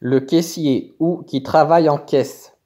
le caissier ou qui travaille en caisse,